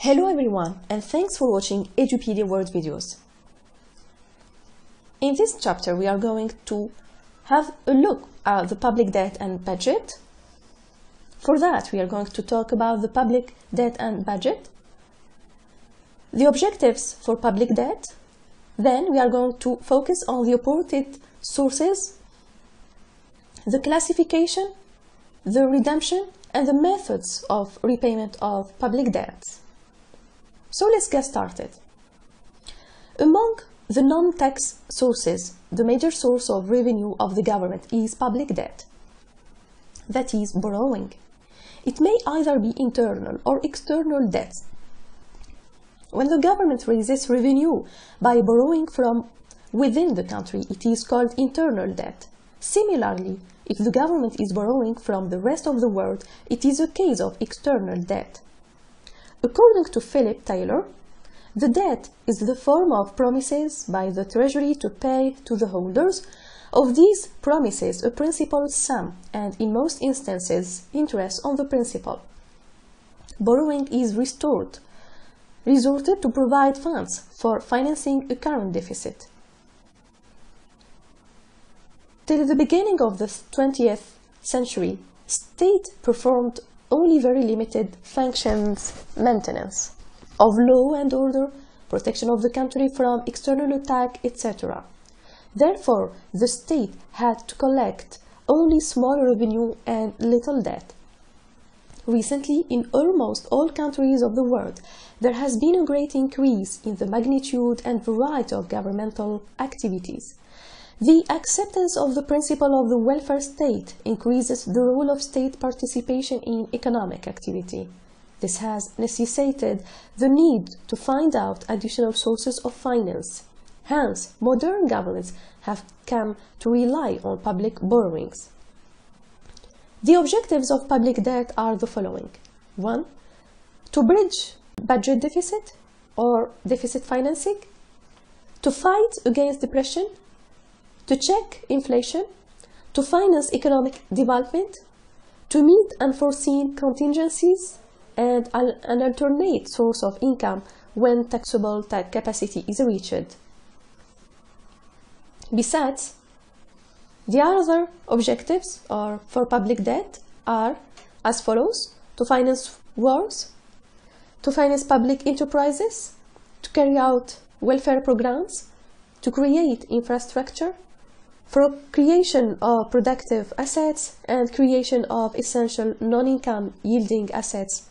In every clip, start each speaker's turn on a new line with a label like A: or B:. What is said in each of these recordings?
A: Hello everyone and thanks for watching Edupedia World videos. In this chapter we are going to have a look at the public debt and budget. For that we are going to talk about the public debt and budget, the objectives for public debt, then we are going to focus on the reported sources, the classification, the redemption and the methods of repayment of public debts. So let's get started. Among the non-tax sources, the major source of revenue of the government is public debt. That is borrowing. It may either be internal or external debt. When the government raises revenue by borrowing from within the country, it is called internal debt. Similarly, if the government is borrowing from the rest of the world, it is a case of external debt. According to Philip Taylor, the debt is the form of promises by the Treasury to pay to the holders of these promises a principal sum and, in most instances, interest on the principal. Borrowing is restored, resorted to provide funds for financing a current deficit. Till the beginning of the 20th century, state performed only very limited functions maintenance of law and order, protection of the country from external attack, etc. Therefore, the state had to collect only small revenue and little debt. Recently, in almost all countries of the world, there has been a great increase in the magnitude and variety of governmental activities. The acceptance of the principle of the welfare state increases the role of state participation in economic activity. This has necessitated the need to find out additional sources of finance. Hence, modern governments have come to rely on public borrowings. The objectives of public debt are the following. 1. To bridge budget deficit or deficit financing, to fight against depression to check inflation, to finance economic development, to meet unforeseen contingencies, and an alternate source of income when taxable tax capacity is reached. Besides, the other objectives are for public debt are as follows to finance wars, to finance public enterprises, to carry out welfare programs, to create infrastructure, for creation of productive assets and creation of essential non-income yielding assets,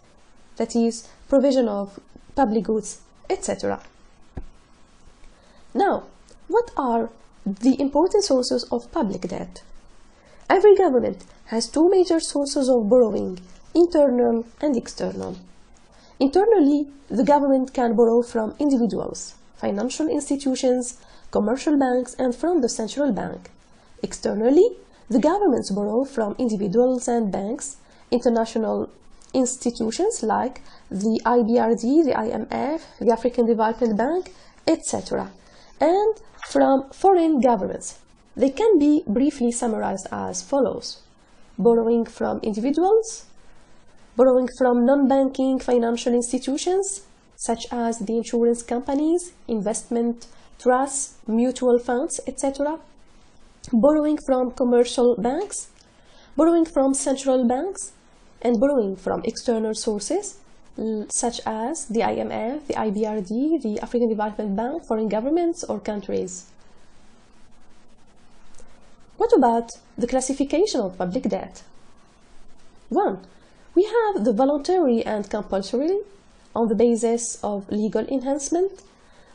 A: that is, provision of public goods, etc. Now, what are the important sources of public debt? Every government has two major sources of borrowing, internal and external. Internally, the government can borrow from individuals, financial institutions, commercial banks, and from the central bank. Externally, the governments borrow from individuals and banks, international institutions like the IBRD, the IMF, the African Development Bank, etc., and from foreign governments. They can be briefly summarized as follows. Borrowing from individuals, borrowing from non-banking financial institutions, such as the insurance companies, investment trusts, mutual funds, etc. Borrowing from commercial banks, borrowing from central banks, and borrowing from external sources such as the IMF, the IBRD, the African Development Bank, foreign governments or countries. What about the classification of public debt? 1. We have the voluntary and compulsory on the basis of legal enhancement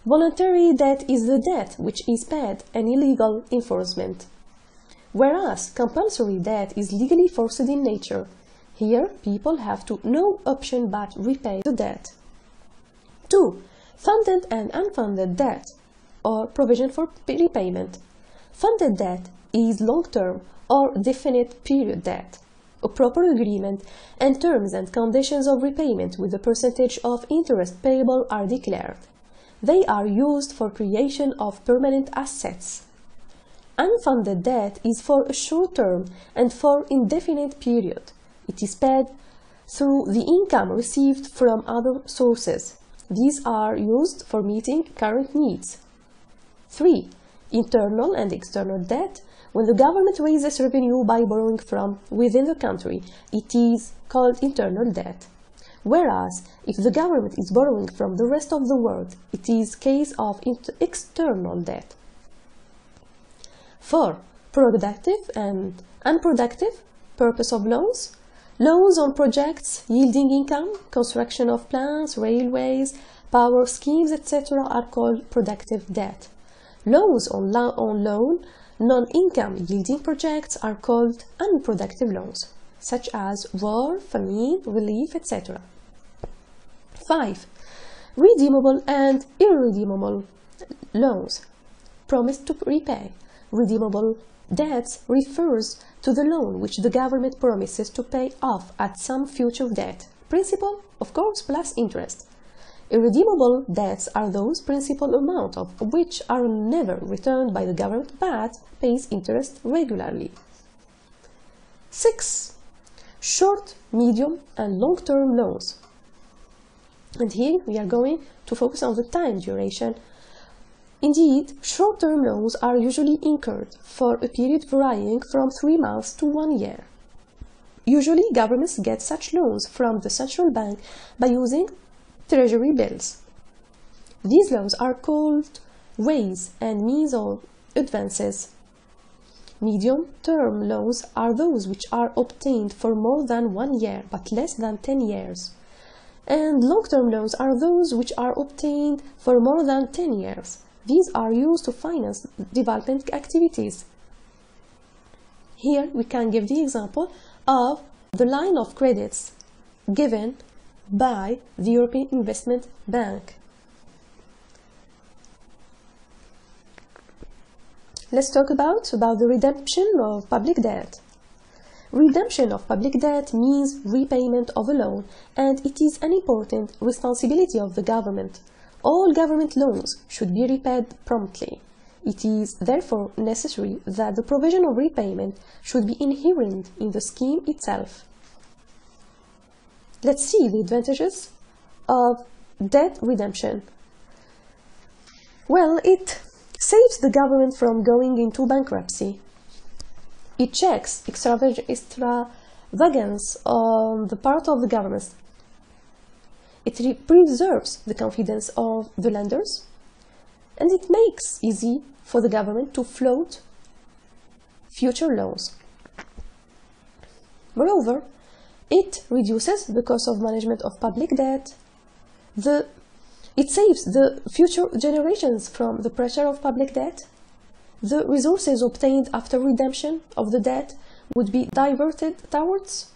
A: Voluntary debt is the debt which is paid and illegal enforcement, whereas compulsory debt is legally forced in nature. Here, people have to no option but repay the debt. 2. Funded and unfunded debt, or provision for repayment. Funded debt is long-term or definite period debt. A proper agreement and terms and conditions of repayment with the percentage of interest payable are declared. They are used for creation of permanent assets. Unfunded debt is for a short term and for indefinite period. It is paid through the income received from other sources. These are used for meeting current needs. 3. Internal and external debt. When the government raises revenue by borrowing from within the country, it is called internal debt. Whereas, if the government is borrowing from the rest of the world, it is case of external debt. 4. Productive and unproductive purpose of loans. Loans on projects yielding income, construction of plants, railways, power schemes, etc. are called productive debt. Loans on, lo on loan, non-income yielding projects are called unproductive loans, such as war, famine, relief, etc. 5. Redeemable and irredeemable loans. Promise to repay. Redeemable debts refers to the loan which the government promises to pay off at some future date. Principal, of course, plus interest. Irredeemable debts are those principal amount of which are never returned by the government but pays interest regularly. 6. Short, medium and long-term loans. And here we are going to focus on the time duration Indeed, short-term loans are usually incurred for a period varying from three months to one year. Usually, governments get such loans from the central bank by using treasury bills. These loans are called ways and means of advances. Medium-term loans are those which are obtained for more than one year but less than 10 years. And long-term loans are those which are obtained for more than 10 years. These are used to finance development activities. Here we can give the example of the line of credits given by the European Investment Bank. Let's talk about, about the redemption of public debt. Redemption of public debt means repayment of a loan and it is an important responsibility of the government all government loans should be repaid promptly. It is therefore necessary that the provision of repayment should be inherent in the scheme itself. Let's see the advantages of debt redemption. Well, it saves the government from going into bankruptcy. It checks extravagance on the part of the government it preserves the confidence of the lenders and it makes easy for the government to float future loans. Moreover, it reduces the cost of management of public debt. The, it saves the future generations from the pressure of public debt. The resources obtained after redemption of the debt would be diverted towards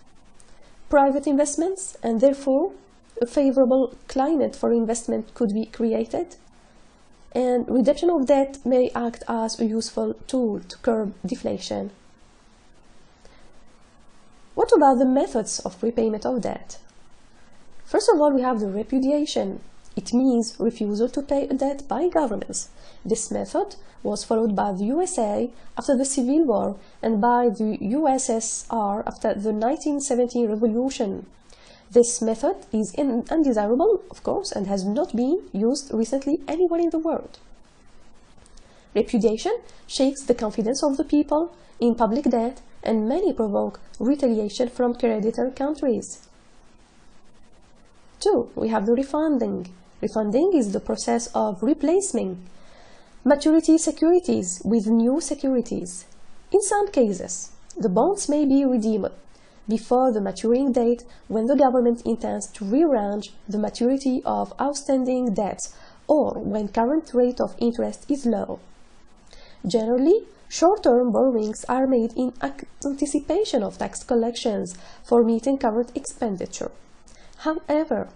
A: private investments and therefore a favorable climate for investment could be created, and redemption of debt may act as a useful tool to curb deflation. What about the methods of repayment of debt? First of all, we have the repudiation. It means refusal to pay a debt by governments. This method was followed by the USA after the Civil War and by the USSR after the 1917 revolution. This method is undesirable, of course, and has not been used recently anywhere in the world. Repudiation shakes the confidence of the people in public debt and many provoke retaliation from creditor countries. 2. We have the refunding. Refunding is the process of replacing maturity securities with new securities. In some cases, the bonds may be redeemed before the maturing date when the government intends to rearrange the maturity of outstanding debts or when current rate of interest is low. Generally, short-term borrowings are made in anticipation of tax collections for meeting current expenditure. However,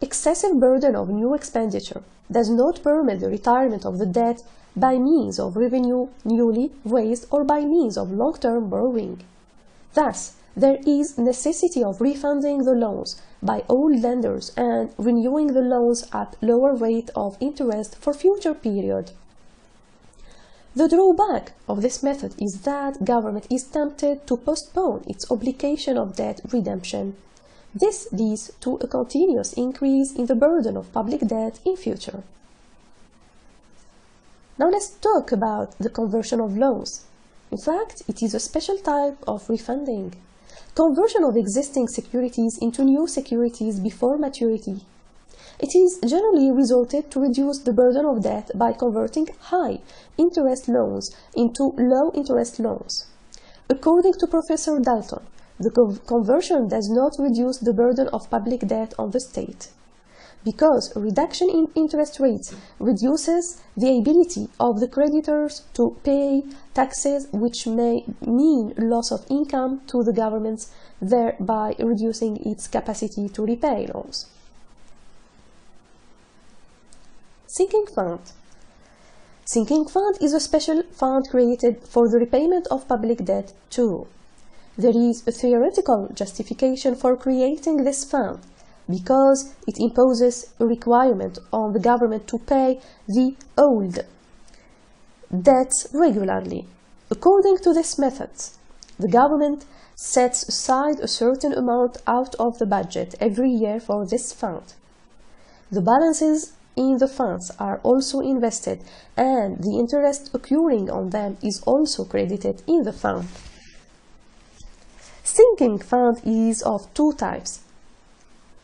A: excessive burden of new expenditure does not permit the retirement of the debt by means of revenue newly raised or by means of long-term borrowing. Thus, there is necessity of refunding the loans by old lenders and renewing the loans at lower rate of interest for future period. The drawback of this method is that government is tempted to postpone its obligation of debt redemption. This leads to a continuous increase in the burden of public debt in future. Now let's talk about the conversion of loans. In fact, it is a special type of refunding. Conversion of existing securities into new securities before maturity. It is generally resorted to reduce the burden of debt by converting high interest loans into low interest loans. According to Professor Dalton, the conversion does not reduce the burden of public debt on the state because reduction in interest rates reduces the ability of the creditors to pay taxes which may mean loss of income to the governments, thereby reducing its capacity to repay loans. Sinking Fund Sinking Fund is a special fund created for the repayment of public debt too. There is a theoretical justification for creating this fund because it imposes a requirement on the government to pay the old debts regularly. According to this method, the government sets aside a certain amount out of the budget every year for this fund. The balances in the funds are also invested and the interest occurring on them is also credited in the fund. Sinking fund is of two types,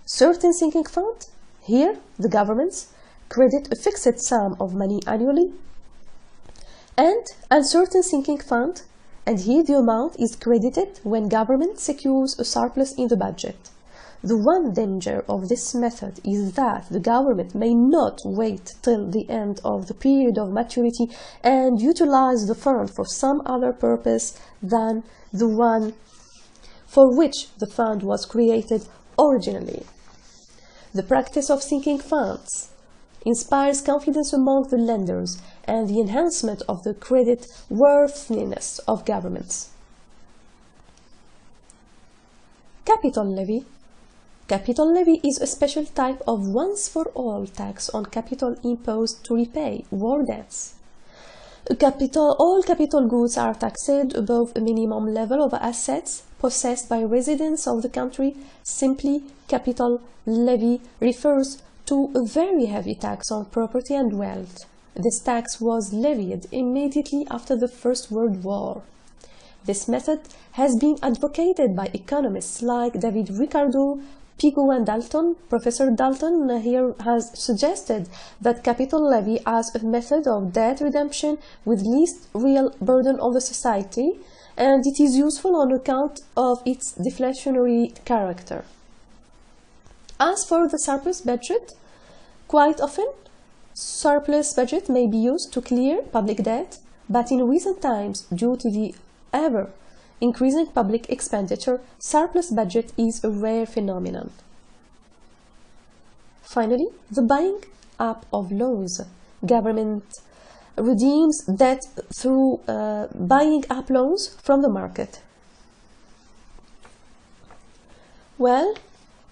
A: certain sinking fund, here the governments credit a fixed sum of money annually, and uncertain sinking fund, and here the amount is credited when government secures a surplus in the budget. The one danger of this method is that the government may not wait till the end of the period of maturity and utilize the fund for some other purpose than the one for which the fund was created originally. The practice of sinking funds inspires confidence among the lenders and the enhancement of the credit worthiness of governments. Capital levy Capital levy is a special type of once-for-all tax on capital imposed to repay war debts. Capital, all capital goods are taxed above a minimum level of assets possessed by residents of the country. Simply, capital levy refers to a very heavy tax on property and wealth. This tax was levied immediately after the First World War. This method has been advocated by economists like David Ricardo, Pigou and Dalton, Professor Dalton here has suggested that capital levy as a method of debt redemption with least real burden on the society, and it is useful on account of its deflationary character. As for the surplus budget, quite often surplus budget may be used to clear public debt, but in recent times, due to the ever increasing public expenditure, surplus budget is a rare phenomenon. Finally, the buying up of loans. Government redeems debt through uh, buying up loans from the market. Well,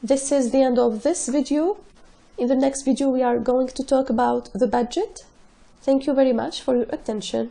A: this is the end of this video. In the next video, we are going to talk about the budget. Thank you very much for your attention.